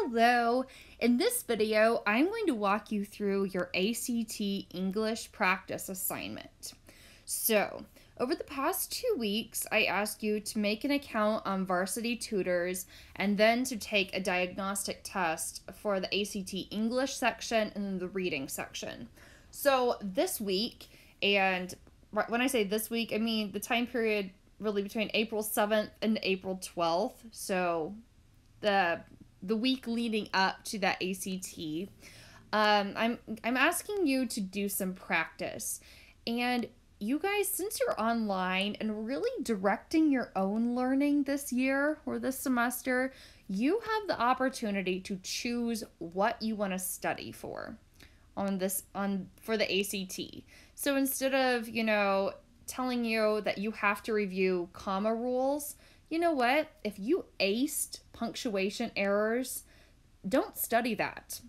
Hello! In this video, I'm going to walk you through your ACT English practice assignment. So, over the past two weeks, I asked you to make an account on Varsity Tutors and then to take a diagnostic test for the ACT English section and the reading section. So, this week, and when I say this week, I mean the time period really between April 7th and April 12th. So, the the week leading up to that ACT, um, I'm I'm asking you to do some practice, and you guys, since you're online and really directing your own learning this year or this semester, you have the opportunity to choose what you want to study for on this on for the ACT. So instead of, you know, telling you that you have to review comma rules, you know what? If you aced punctuation errors, don't study that.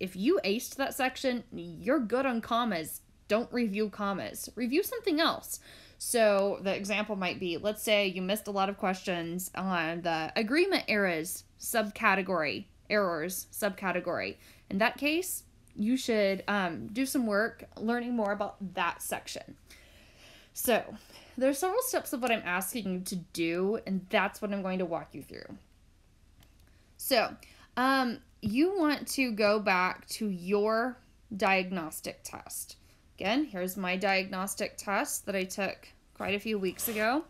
If you aced that section, you're good on commas. Don't review commas. Review something else. So the example might be let's say you missed a lot of questions on the agreement errors subcategory, errors subcategory. In that case, you should um, do some work learning more about that section. So, there are several steps of what I'm asking you to do, and that's what I'm going to walk you through. So, um, you want to go back to your diagnostic test. Again, here's my diagnostic test that I took quite a few weeks ago.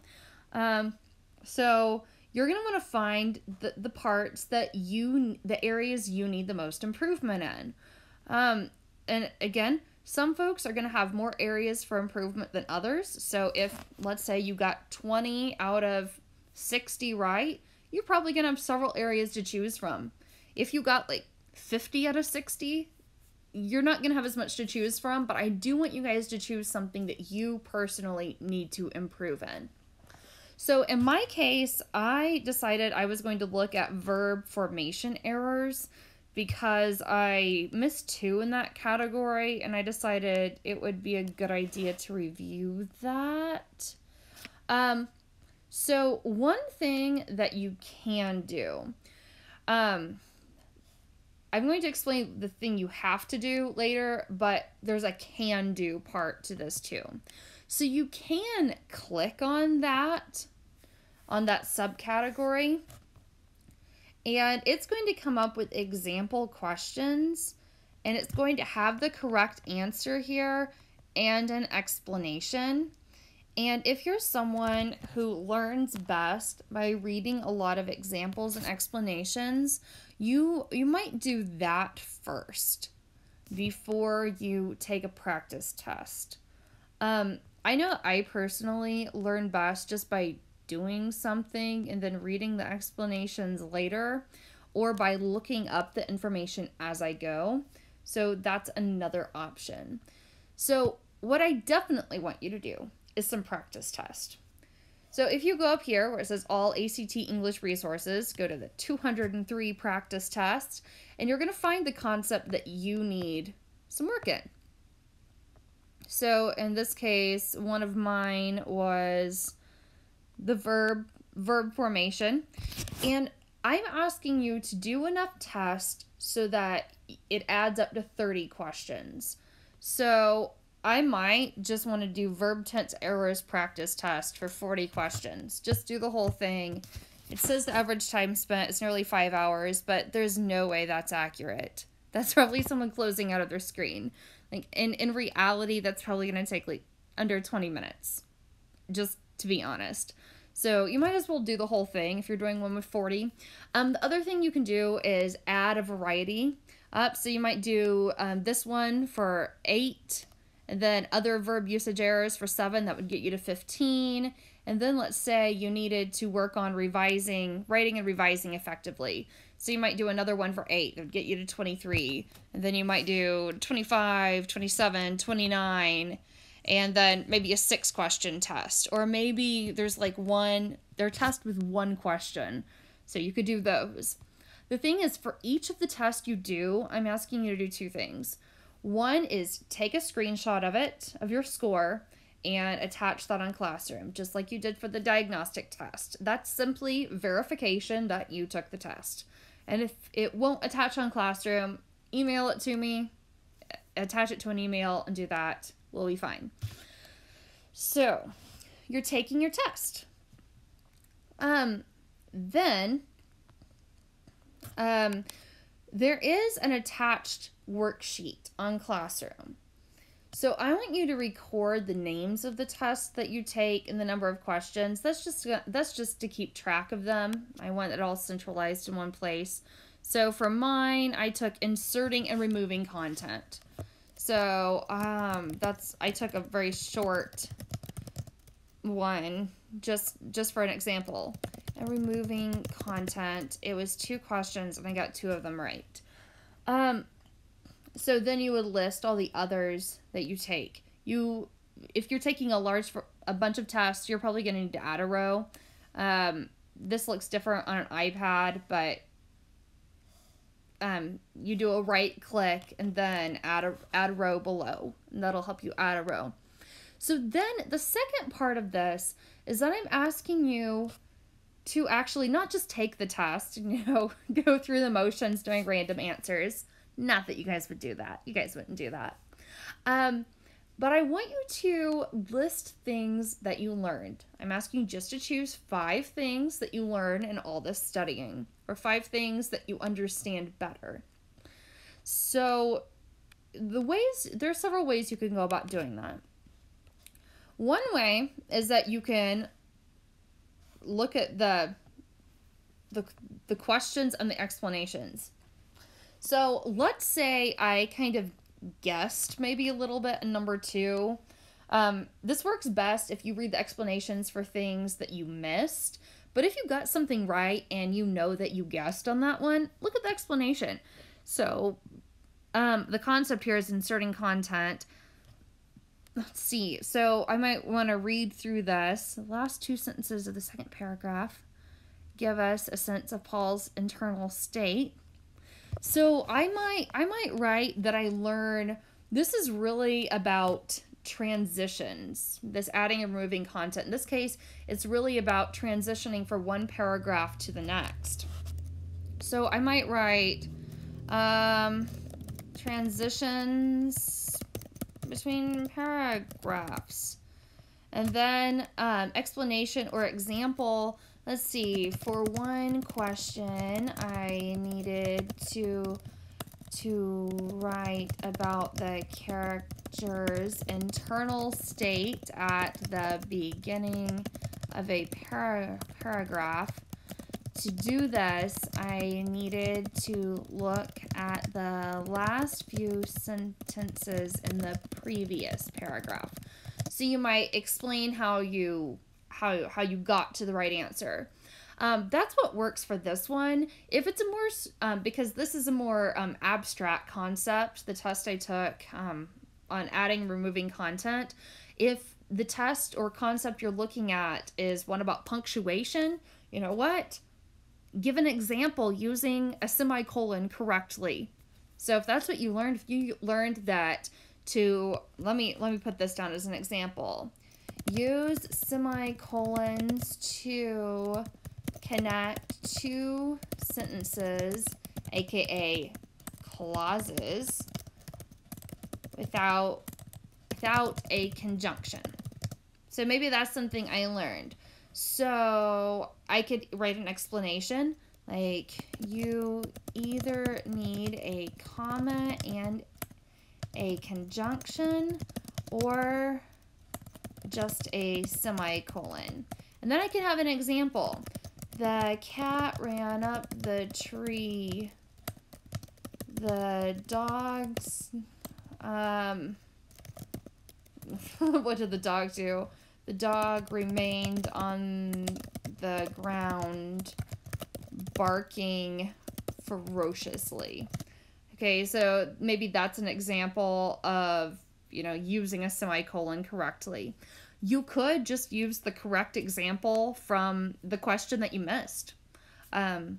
Um, so, you're going to want to find the, the parts that you, the areas you need the most improvement in. Um, and again, some folks are going to have more areas for improvement than others. So if, let's say, you got 20 out of 60 right, you're probably going to have several areas to choose from. If you got like 50 out of 60, you're not going to have as much to choose from, but I do want you guys to choose something that you personally need to improve in. So in my case, I decided I was going to look at verb formation errors because I missed two in that category and I decided it would be a good idea to review that. Um, so, one thing that you can do, um, I'm going to explain the thing you have to do later, but there's a can do part to this too. So, you can click on that, on that subcategory and it's going to come up with example questions and it's going to have the correct answer here and an explanation. And if you're someone who learns best by reading a lot of examples and explanations, you you might do that first before you take a practice test. Um, I know I personally learn best just by doing something and then reading the explanations later or by looking up the information as I go. So that's another option. So, what I definitely want you to do is some practice test. So, if you go up here where it says all ACT English resources, go to the 203 practice tests, and you're going to find the concept that you need some work in. So, in this case, one of mine was the verb verb formation and I'm asking you to do enough tests so that it adds up to 30 questions. So I might just want to do verb tense errors practice test for 40 questions. Just do the whole thing. It says the average time spent is nearly five hours, but there's no way that's accurate. That's probably someone closing out of their screen. Like in, in reality, that's probably gonna take like under 20 minutes. Just to be honest. So you might as well do the whole thing if you're doing one with 40. Um, the other thing you can do is add a variety up. So you might do um, this one for 8, and then other verb usage errors for 7. That would get you to 15. And then let's say you needed to work on revising, writing and revising effectively. So you might do another one for 8. That would get you to 23. And then you might do 25, 27, 29 and then maybe a six question test or maybe there's like one they're test with one question so you could do those. The thing is for each of the tests you do i'm asking you to do two things. One is take a screenshot of it of your score and attach that on classroom just like you did for the diagnostic test. That's simply verification that you took the test. And if it won't attach on Classroom, email it to me, attach it to an email, and do that. We'll be fine. So, you're taking your test. Um, then, um, there is an attached worksheet on Classroom. So I want you to record the names of the tests that you take and the number of questions. That's just that's just to keep track of them. I want it all centralized in one place. So for mine, I took inserting and removing content. So um, that's I took a very short one just just for an example. And removing content. It was two questions and I got two of them right. Um, so then you would list all the others that you take. You, if you're taking a large, for a bunch of tests, you're probably going to need to add a row. Um, this looks different on an iPad, but um, you do a right click and then add a add a row below, and that'll help you add a row. So then the second part of this is that I'm asking you to actually not just take the test, you know, go through the motions doing random answers, not that you guys would do that. You guys wouldn't do that. Um, but I want you to list things that you learned. I'm asking you just to choose five things that you learn in all this studying, or five things that you understand better. So, the ways, there are several ways you can go about doing that. One way is that you can look at the the the questions and the explanations. So let's say I kind of guessed maybe a little bit in number two. Um, this works best if you read the explanations for things that you missed. But if you got something right and you know that you guessed on that one, look at the explanation. So um, the concept here is inserting content. Let's see. So I might want to read through this. The last two sentences of the second paragraph give us a sense of Paul's internal state. So I might I might write that I learn this is really about transitions, this adding and removing content. In this case, it's really about transitioning from one paragraph to the next. So I might write um, transitions between paragraphs. And then um, explanation or example Let's see, for one question, I needed to to write about the character's internal state at the beginning of a para paragraph. To do this, I needed to look at the last few sentences in the previous paragraph. So you might explain how you how how you got to the right answer. Um, that's what works for this one. If it's a more, um, because this is a more um, abstract concept, the test I took um, on adding removing content, if the test or concept you're looking at is one about punctuation, you know what? Give an example using a semicolon correctly. So if that's what you learned, if you learned that to, let me, let me put this down as an example use semicolons to connect two sentences, aka clauses, without without a conjunction. So maybe that's something I learned. So I could write an explanation like you either need a comma and a conjunction or just a semicolon. And then I can have an example. The cat ran up the tree. The dogs, um, what did the dog do? The dog remained on the ground barking ferociously. Okay, so maybe that's an example of you know, using a semicolon correctly. You could just use the correct example from the question that you missed. Um,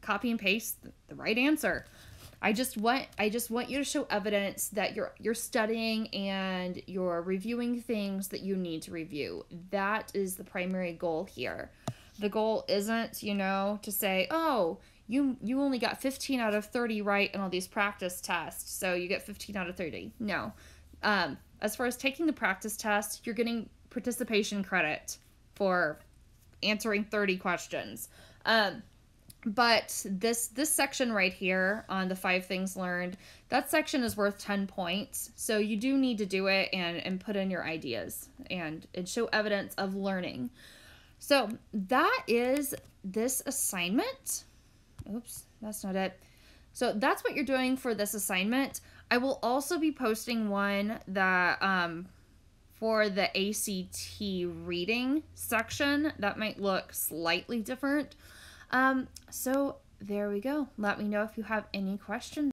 copy and paste the right answer. I just want I just want you to show evidence that you're you're studying and you're reviewing things that you need to review. That is the primary goal here. The goal isn't, you know, to say, "Oh, you you only got 15 out of 30 right in all these practice tests, so you get 15 out of 30. No. Um, as far as taking the practice test, you're getting participation credit for answering 30 questions. Um, but this this section right here on the five things learned that section is worth 10 points. So you do need to do it and and put in your ideas and and show evidence of learning. So that is this assignment. Oops that's not it. So that's what you're doing for this assignment i will also be posting one that um for the ACT reading section that might look slightly different um, so there we go. Let me know if you have any questions.